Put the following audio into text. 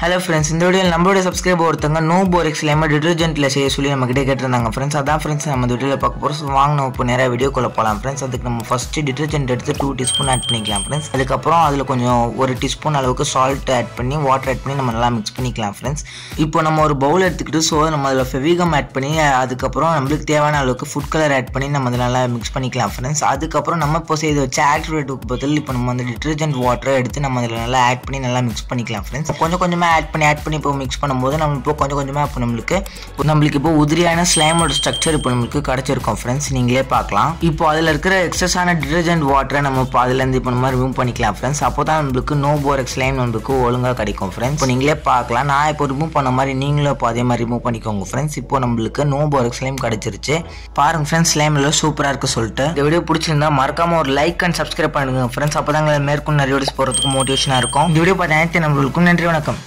Hello friends இந்த வீடியோவில் நம்மளுடைய சப்ஸ்கிரைபர் ஒருத்தவங்க நோ போரிக்ஸ் இல்லாமல் டிட்டர்ஜென்ட்டில் செய்ய சொல்லி நம்ம கிட்டே கேட்டிருந்தாங்க. ஃப்ரெண்ட்ஸ் அதான் ஃப்ரெண்ட்ஸ் நம்ம வீடியோவில் பார்க்க போகிறோம் ஸோ வாங்க நம்ம இப்போ வீடியோ வீடியோக்குள்ள போகலாம் ஃப்ரெண்ட்ஸ் அதுக்கு நம்ம ஃபஸ்ட்டு டிட்டர்ஜென்ட் எடுத்து டூ டீஸ்பூன் ஆட் பண்ணிக்கலாம். ஃப்ரெண்ட்ஸ் அதுக்கப்புறம் அதில் கொஞ்சம் ஒரு டீஸ்பூன் அளவுக்கு சால்ட் ஆட் பண்ணி வாட்டர் ஆட் பண்ணி நம்ம நல்லா மிக்ஸ் பண்ணிக்கலாம் ஃப்ரெண்ட்ஸ் இப்போ நம்ம ஒரு பவுல் எடுத்துக்கிட்டு ஸோ நம்ம அதில் ஃபெவிகம் ஆட் பண்ணி அதுக்கப்புறம் நம்மளுக்கு தேவையான அளவுக்கு ஃபுட் கலர் ஆட் பண்ணி நம்ம அதில் நல்லா மிக்ஸ் பண்ணிக்கலாம் ஃப்ரெண்ட்ஸ் அதுக்கப்புறம் நம்ம இப்போ செய்து வச்ச ஆக்டிவேட்டுக்கு பதில் இப்போ நம்ம வந்து டிட்டர்ஜென்ட் வாட்டரை எடுத்து நம்ம அதில் நல்லா ஆட் பண்ணி நல்லா மிக்ஸ் பண்ணிக்கலாம் ஃப்ரெண்ட்ஸ் கொஞ்சம் கொஞ்சமாக ஆட் பண்ணி ஆட் பண்ணி இப்போ மிக்ஸ் பண்ணும்போது நம்ம இப்போ கொஞ்சம் கொஞ்சமாக இப்போ நம்மளுக்கு நம்மளுக்கு இப்போ உதிரியான ஸ்லைமோட ஸ்ட்ரக்சர் இப்போ நம்மளுக்கு கிடச்சிருக்கும் ஃப்ரெண்ட்ஸ் நீங்களே பார்க்கலாம். இப்போ அதில் இருக்கிற எக்ஸஸான டிட்டர்ஜென்ட் வாட்டரை நம்ம இப்போ அதுலேருந்து இப்போ நம்ம ரிமூவ் பண்ணிக்கலாம் ஃப்ரெண்ட்ஸ் அப்போ தான் நம்மளுக்கு நோ போரக் ஸ்லைம் நம்மளுக்கு ஒழுங்காக கிடைக்கும் ஃப்ரெண்ட்ஸ் இப்போ நீங்களே பார்க்கலாம். நான் இப்போ ரிமூவ் பண்ண மாதிரி நீங்களும் இப்போ அதே மாதிரி ரிமூவ் பண்ணிக்கோங்க ஃப்ரெண்ட்ஸ் இப்போ நம்மளுக்கு நோ போரக் ஸ்லைம் கிடச்சிருச்சு. பாருங்க ஃப்ரெண்ட்ஸ் ஸ்லைம் எல்லாம் சூப்பராக இருக்கு சொல்லிட்டு. இந்த வீடியோ பிடிச்சிருந்தா மறக்காம ஒரு லைக் அண்ட் சப்ஸ்கிரைப் பண்ணுங்க ஃப்ரெண்ட்ஸ் அப்போ தான் மேற்கொண்டு நிறைய வீடியோஸ் போகிறதுக்கு மோட்டிவேஷனாக இருக்கும். இந்த வீடியோ பார்த்து அனைத்து நம்மளுக்கும் நன்றி வணக்கம்.